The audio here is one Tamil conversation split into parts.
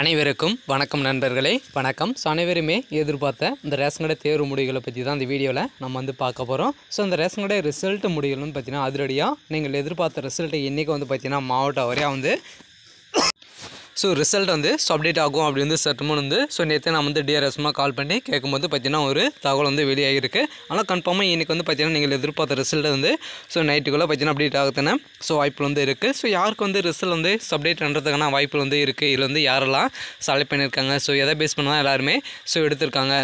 அனைவருக்கும் வணக்கம் நண்பர்களே. வணக்கம். ஸோ அனைவருமே எதிர்பார்த்த இந்த ரேஷன் கடை தேர்வு முடிவுகளை பற்றி தான் இந்த வீடியோவில் நம்ம வந்து பார்க்க போகிறோம் ஸோ இந்த ரேஷன் கடை ரிசல்ட் முடிவுகள்னு பார்த்தீங்கன்னா அதிரடியாக நீங்கள் எதிர்பார்த்த ரிசல்ட்டை இன்றைக்கி வந்து பார்த்தீங்கன்னா மாவட்டம் வரையாக வந்து ஸோ ரிசல்ட் வந்து ஸோ அப்டேட் ஆகும் அப்படி வந்து சற்றுமுன் வந்து ஸோ நேற்று நான் வந்து டிஆர்எஸ்மாக கால் பண்ணி கேட்கும்போது பார்த்தீங்கன்னா ஒரு தகவல் வந்து வெளியாகிருக்கு ஆனால் கன்ஃபார்மாக இன்றைக்கி வந்து பார்த்தீங்கன்னா நீங்கள் எதிர்பார்த்த ரிசல்ட் வந்து ஸோ நைட்டுக்குள்ளே பார்த்தீங்கன்னா அப்டேட் ஆகுதுன்னு ஸோ வாய்ப்பு வந்து இருக்குது ஸோ யாருக்கு வந்து ரிசல்ட் வந்து அப்டேட் பண்ணுறதுக்கான வாய்ப்பு வந்து இருக்குது இதில் வந்து யாரெல்லாம் செலக்ட் பண்ணியிருக்காங்க? ஸோ எதை பேஸ் பண்ணால் எல்லாருமே ஸோ எடுத்திருக்காங்க?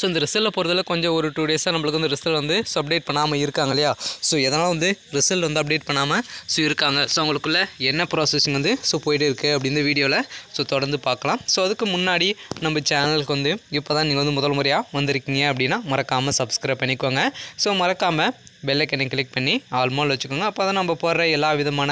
ஸோ இந்த ரிசல்ட்டில் போகிறதுல கொஞ்சம் ஒரு டூ டேஸாக நம்மளுக்கு வந்து ரிசல்ட் வந்து ஸோ அப்டேட் பண்ணாமல் இருக்காங்க இல்லையா? ஸோ எதனால் வந்து ரிசல்ட் வந்து அப்டேட் பண்ணாமல் ஸோ இருக்காங்க? ஸோ அவங்களுக்குள்ள என்ன ப்ராசஸிங் வந்து ஸோ போயிட்டு இருக்குது அப்படின்னு வீடியோவில் ஸோ தொடர்ந்து பார்க்கலாம். ஸோ அதுக்கு முன்னாடி நம்ம சேனலுக்கு வந்து இப்போ தான் நீங்கள் வந்து முதல் முறையாக வந்திருக்கீங்க அப்படின்னா மறக்காமல் சப்ஸ்கிரைப் பண்ணிக்கோங்க. ஸோ மறக்காமல் பெல்லைக்கனை கிளிக் பண்ணி ஆல்மோல் வச்சுக்கோங்க. அப்போ தான் நம்ம போடுற எல்லா விதமான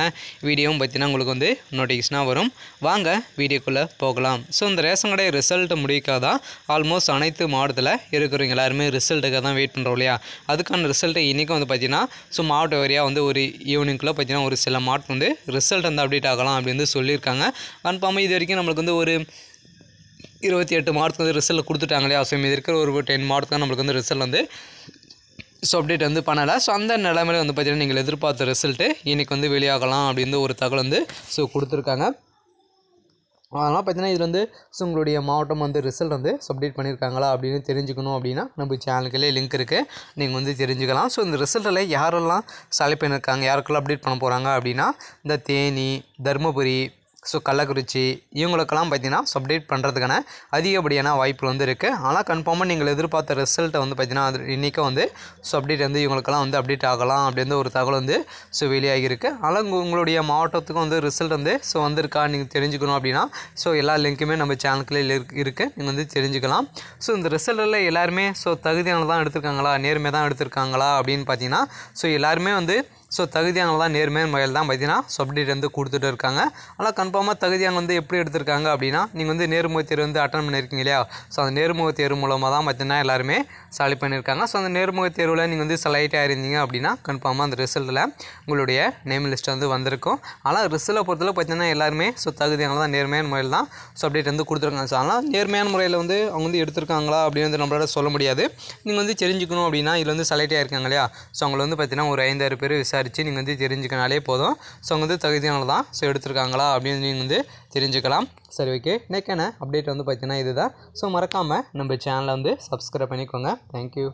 வீடியோவும் பார்த்தீங்கன்னா உங்களுக்கு வந்து நோட்டிஃபிகேஷனாக வரும். வாங்க வீடியோக்குள்ளே போகலாம். ஸோ இந்த ரேஷன் கடை ரிசல்ட் முடிக்காக தான் ஆல்மோஸ்ட் அனைத்து மாவட்டத்தில் இருக்கிறவங்க எல்லாருமே ரிசல்ட்டுக்காக தான் வெயிட் பண்ணுறோம் இல்லையா? அதுக்கான ரிசல்ட்டு இன்றைக்கும் வந்து பார்த்தீங்கன்னா ஸோ மாவட்ட வரியாக வந்து ஒரு ஈவினிங்குள்ளே பார்த்தீங்கன்னா ஒரு சில மாவட்டம் வந்து ரிசல்ட் வந்து அப்டேட் ஆகலாம் அப்படின்னு சொல்லியிருக்காங்க. கன்ஃபார்மாக இது வரைக்கும் நம்மளுக்கு வந்து ஒரு இருபத்தி எட்டு மார்க் வந்து ரிசல்ட் கொடுத்துட்டாங்க இல்லையா? ஸோ இது இருக்கிற ஒரு டென் மார்க் தான் நம்மளுக்கு வந்து ரிசல்ட் வந்து ஸோ அப்டேட் வந்து பண்ணலை. ஸோ அந்த நிலைமையில வந்து பார்த்தீங்கன்னா நீங்கள் எதிர்பார்த்த ரிசல்ட்டு இன்றைக்கி வந்து வெளியாகலாம் அப்படின்னு ஒரு தகவல் வந்து ஸோ கொடுத்துருக்காங்க. அதனால் பார்த்தீங்கன்னா இது வந்து ஸோ உங்களுடைய மாவட்டம் வந்து ரிசல்ட் வந்து அப்டேட் பண்ணியிருக்காங்களா அப்படின்னு தெரிஞ்சுக்கணும் அப்படின்னா நம்ம சேனலுக்குள்ளே லிங்க் இருக்குது நீங்கள் வந்து தெரிஞ்சுக்கலாம். ஸோ இந்த ரிசல்ட்டில் யாரெல்லாம் செலக்ட் பண்ணியிருக்காங்க யாருக்கெல்லாம் அப்டேட் பண்ண போகிறாங்க அப்படின்னா இந்த தேனி தருமபுரி ஸோ கள்ளக்குறிச்சி இவங்களுக்கெல்லாம் பார்த்தீங்கன்னா அப்டேட் பண்ணுறதுக்கான அதிகப்படியான வாய்ப்பு வந்து இருக்குது ஆனால் கன்ஃபார்மாக நீங்கள் எதிர்பார்த்த ரிசல்ட்டை வந்து பார்த்தீங்கன்னா அது இன்றைக்கும் வந்து ஸோ அப்டேட் வந்து இவங்களுக்கெல்லாம் வந்து அப்டேட் ஆகலாம் அப்படின்னு ஒரு தகவல் வந்து ஸோ வெளியாகியிருக்கு ஆனால் உங்களுடைய மாவட்டத்துக்கும் வந்து ரிசல்ட் வந்து ஸோ வந்திருக்கா நீங்கள் தெரிஞ்சுக்கணும் அப்படின்னா ஸோ எல்லா லிங்க்குமே நம்ம சேனலுக்குள்ளே இருக்குது நீங்கள் வந்து தெரிஞ்சுக்கலாம். ஸோ இந்த ரிசல்ட்டில் எல்லாருமே ஸோ தகுதியானது தான் எடுத்திருக்காங்களா? நேர்மையாக தான் எடுத்திருக்காங்களா? அப்படின்னு பார்த்தீங்கன்னா ஸோ எல்லாருமே வந்து ஸோ தகுதியானவங்க தான் நேர்மையான முறையில் தான் பார்த்தீங்கன்னா சப்டேட் அப்டேட் வந்து கொடுத்துட்டு இருக்காங்க. ஆனால் கன்ஃபார்மாக தகுதியான வந்து எப்படி எடுத்திருக்காங்க அப்படின்னா நீங்கள் வந்து நேர்முக தேர்வு வந்து அட்டன் பண்ணியிருக்கீங்க இல்லையா? ஸோ அந்த நேர்முக தேர்வு மூலமாக தான் பார்த்தீங்கன்னா எல்லாருமே செலக்ட் பண்ணியிருக்காங்க ஸோ அந்த நேர்முக தேர்வில் நீங்கள் வந்து செலக்ட் ஆயிருந்தீங்க அப்படின்னா கன்ஃபார்மாக அந்த ரிசல்ட்டில் உங்களுடைய நேம் லிஸ்ட் வந்து வந்திருக்கும். ஆனால் ரிசல்ட்டை பொறுத்தவரை பார்த்தீங்கன்னா எல்லாருமே ஸோ தகுதியானவங்க தான் நேர்மையான முறையில் தான் சப்டேட் வந்து கொடுத்துருக்காங்க. ஸோ ஆனால் நேர்மையான முறையில் வந்து அவங்க வந்து எடுத்திருக்காங்களா அப்படின்னு வந்து நம்மளால சொல்ல முடியாது. நீங்கள் வந்து தெரிஞ்சுக்கணும் அப்படின்னா இதில் வந்து செலக்ட் இருக்காங்க இல்லையா? ஸோ அவங்கள வந்து பார்த்தீங்கன்னா ஒரு ஐந்தாறு பேர் விசாரித்து நீங்கள் வந்து தெரிஞ்சுக்கினாலே போதும். ஸோ அவங்க வந்து தகுதியானது தான். ஸோ எடுத்திருக்காங்களா அப்படின்னு நீங்கள் வந்து தெரிஞ்சுக்கலாம். சரி ஓகே நெக்கான அப்டேட் வந்து பார்த்தீங்கன்னா இதுதான். ஸோ மறக்காமல் நம்ம சேனலை வந்து சப்ஸ்கிரைப் பண்ணிக்கோங்க. தேங்க்யூ